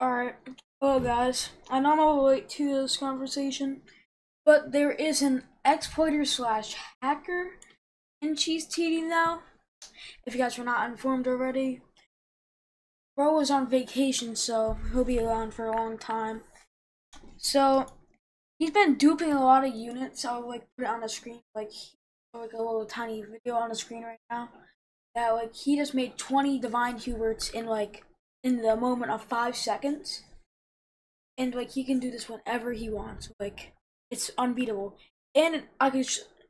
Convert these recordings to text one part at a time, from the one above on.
Alright. Hello guys. I know I'm a little late to this conversation, but there is an exploiter slash hacker in Cheese TD now. If you guys were not informed already. Bro was on vacation, so he'll be around for a long time. So he's been duping a lot of units. I'll like put it on the screen, like like a little tiny video on the screen right now. That like he just made 20 divine Huberts in like in the moment of five seconds. And like he can do this whenever he wants. Like it's unbeatable. And I could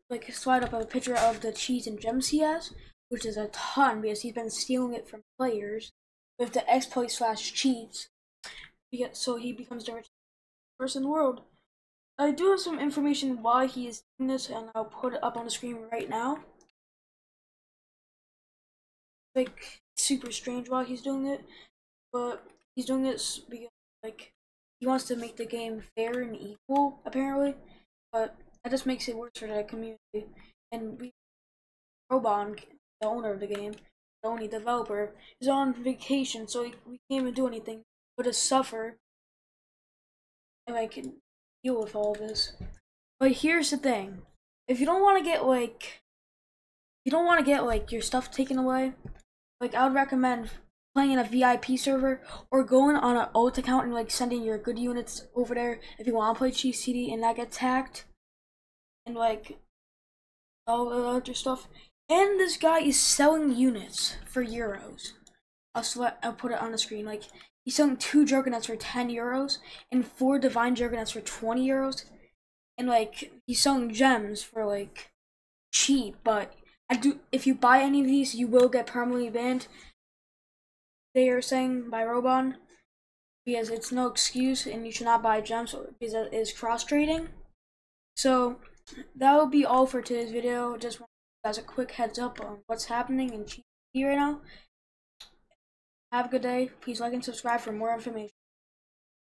like slide up a picture of the cheese and gems he has, which is a ton because he's been stealing it from players with the exploit slash cheats. So he becomes the richest person in the world. I do have some information why he is doing this, and I'll put it up on the screen right now. Like super strange why he's doing it but he's doing this because like he wants to make the game fair and equal apparently but that just makes it worse for the community. And we robon the owner of the game the only developer is on vacation so he, we can't even do anything but to suffer and I can deal with all this. But here's the thing. If you don't want to get like you don't want to get like your stuff taken away like i would recommend playing in a VIP server or going on an alt account and like sending your good units over there if you want to play Cheese and not get tagged and like all the other stuff. And this guy is selling units for euros. I'll select, I'll put it on the screen. Like he's selling two Juggernauts for 10 euros and four Divine Juggernauts for 20 euros. And like he's selling gems for like cheap, but I do if you buy any of these, you will get permanently banned they are saying by Robon because it's no excuse and you should not buy gems because it is cross trading. So that will be all for today's video. Just as a quick heads up on what's happening in GT right now. Have a good day. Please like and subscribe for more information.